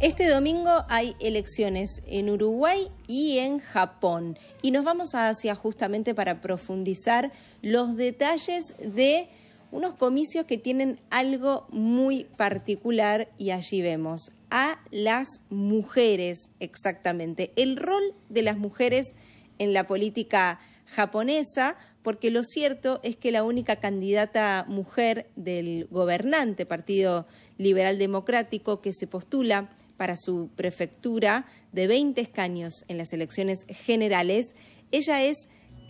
Este domingo hay elecciones en Uruguay y en Japón. Y nos vamos hacia justamente para profundizar los detalles de unos comicios que tienen algo muy particular y allí vemos a las mujeres exactamente, el rol de las mujeres en la política japonesa, porque lo cierto es que la única candidata mujer del gobernante Partido Liberal Democrático que se postula para su prefectura de 20 escaños en las elecciones generales. Ella es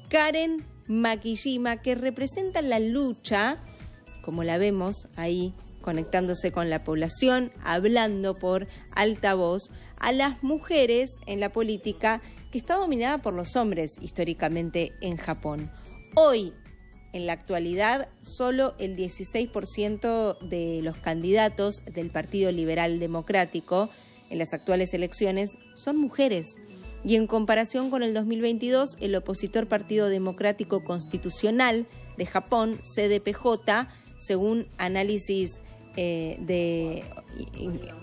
Karen Makishima, que representa la lucha, como la vemos ahí conectándose con la población, hablando por alta voz, a las mujeres en la política que está dominada por los hombres históricamente en Japón. Hoy, en la actualidad, solo el 16% de los candidatos del Partido Liberal Democrático en las actuales elecciones son mujeres. Y en comparación con el 2022, el opositor Partido Democrático Constitucional de Japón, CDPJ, según análisis eh, de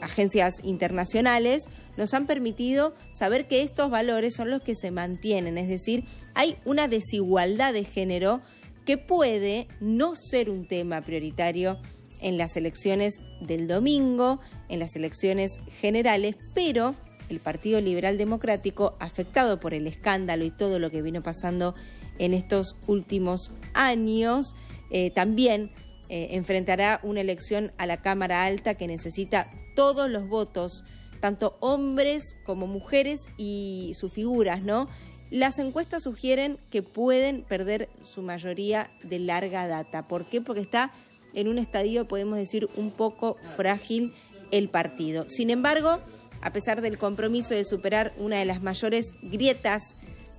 agencias internacionales, nos han permitido saber que estos valores son los que se mantienen. Es decir, hay una desigualdad de género que puede no ser un tema prioritario en las elecciones del domingo, en las elecciones generales, pero el Partido Liberal Democrático, afectado por el escándalo y todo lo que vino pasando en estos últimos años, eh, también eh, enfrentará una elección a la Cámara Alta que necesita todos los votos, tanto hombres como mujeres y sus figuras, ¿no? Las encuestas sugieren que pueden perder su mayoría de larga data. ¿Por qué? Porque está en un estadio, podemos decir, un poco frágil el partido. Sin embargo, a pesar del compromiso de superar una de las mayores grietas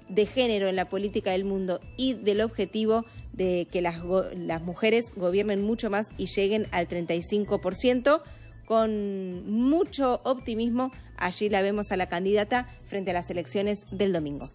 de género en la política del mundo y del objetivo de que las, las mujeres gobiernen mucho más y lleguen al 35%, con mucho optimismo allí la vemos a la candidata frente a las elecciones del domingo.